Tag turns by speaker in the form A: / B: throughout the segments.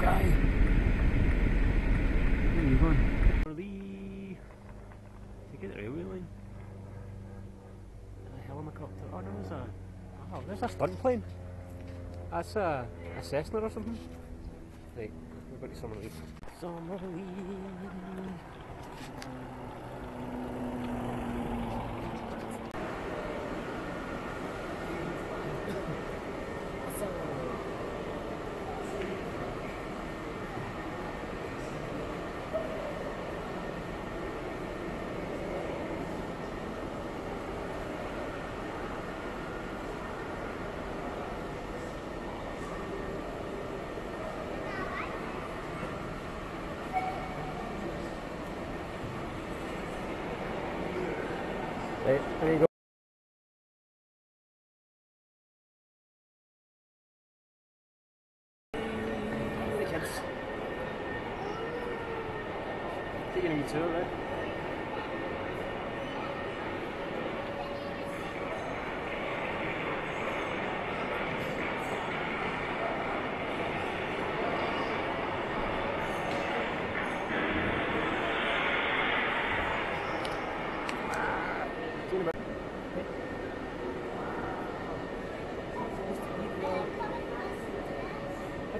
A: guy. Where are you going? The to get the railway line. A helicopter. Oh no, there's a oh, there's a stunt plane. That's a, a Cessna or something. Right, we're going to Summerlee. Summerlee. Right. The kids. Taking a tour, right?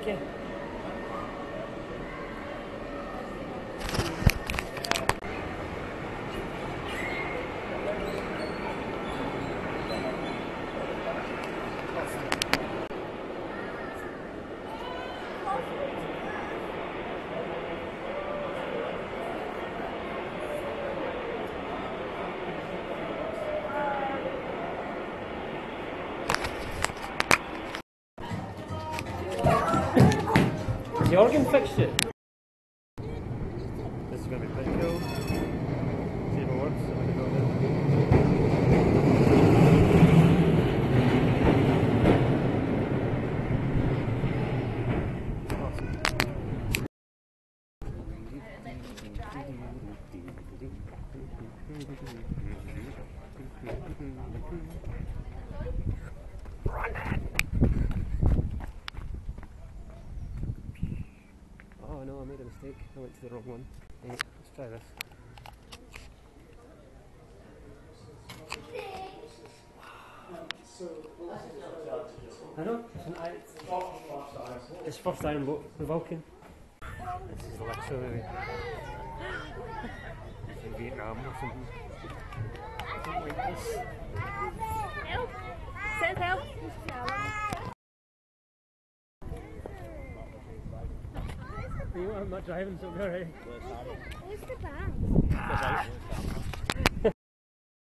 A: Okay. The organ fixed. This is going to be pretty cool. See if it works. Go there. Mistake. I went to the wrong one. Hey, let's try this. I know. It's, an, it's first iron boat, the Vulcan. This is literally in Vietnam or something. Don't like this.
B: Help! Send help!
A: you much, I haven't so very.
B: Where's the bag?